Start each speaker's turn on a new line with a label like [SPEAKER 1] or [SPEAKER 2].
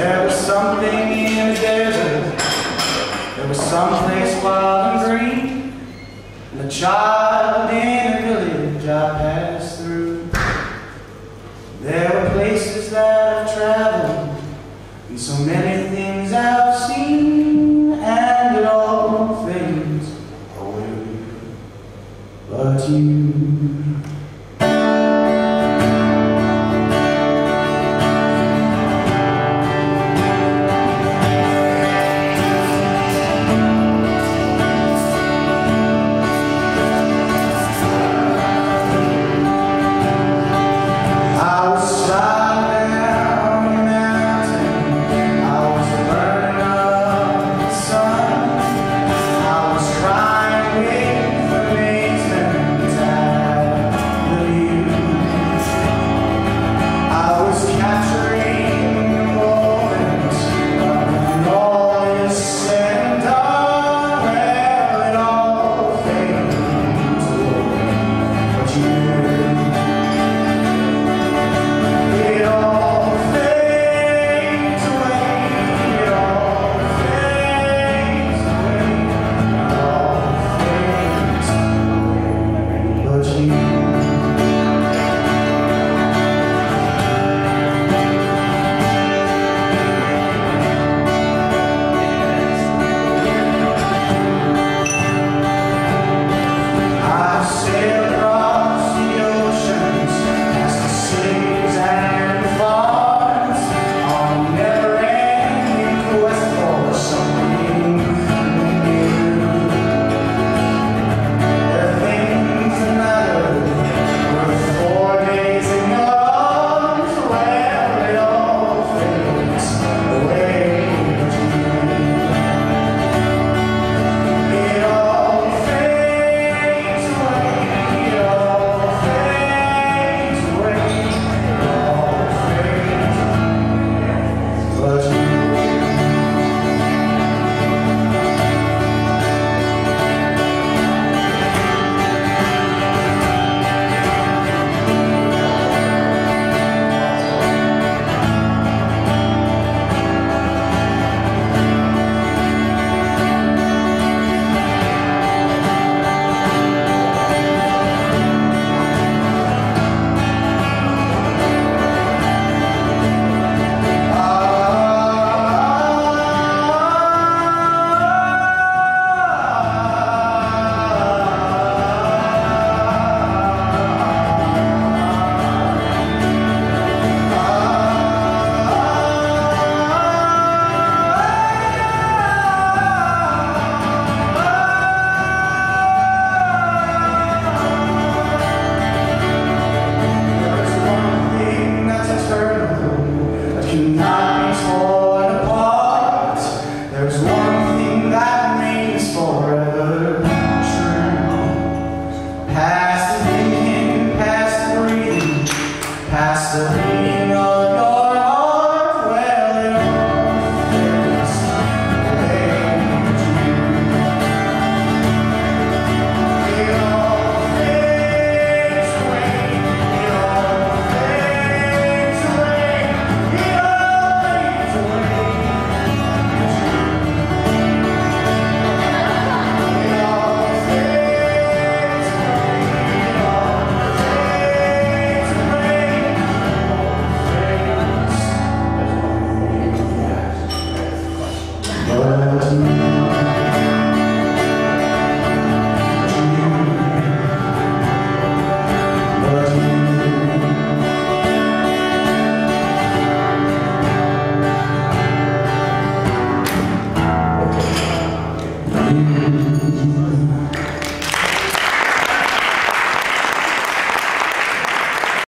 [SPEAKER 1] There was something in the desert. There was someplace wild and green. And a child in a village I passed through. There were places that I've traveled, and so many things I've.